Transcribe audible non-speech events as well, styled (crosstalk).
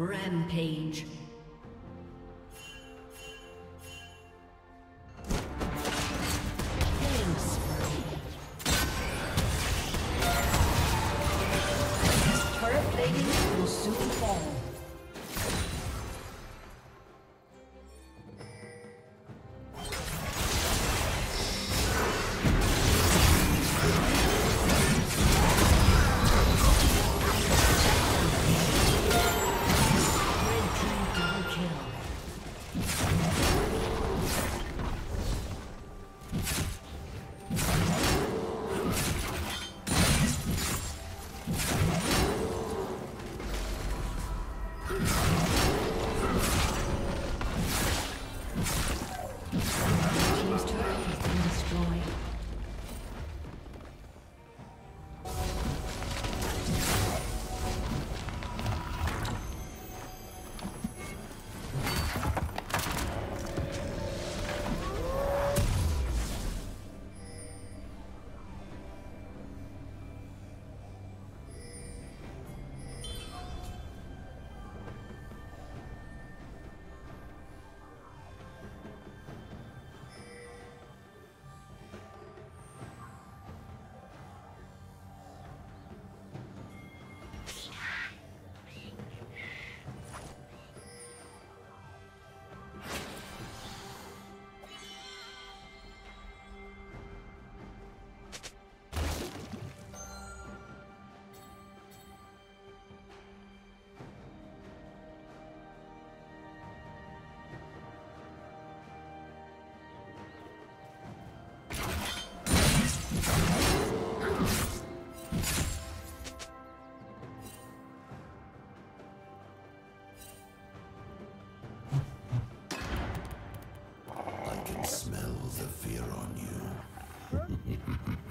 Rampage. Make on choice. (laughs)